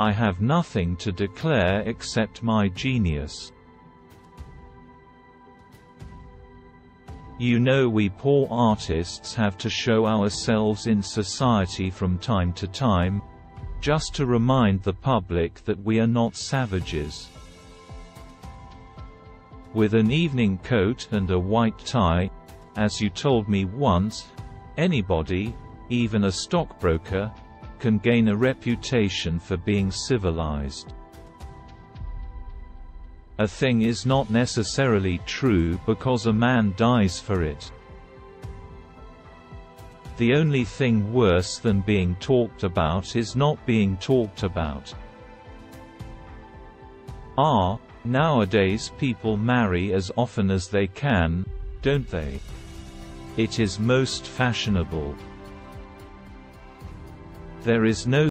I have nothing to declare except my genius. You know we poor artists have to show ourselves in society from time to time, just to remind the public that we are not savages. With an evening coat and a white tie, as you told me once, anybody, even a stockbroker, can gain a reputation for being civilized. A thing is not necessarily true because a man dies for it. The only thing worse than being talked about is not being talked about. Ah, nowadays people marry as often as they can, don't they? It is most fashionable. There is no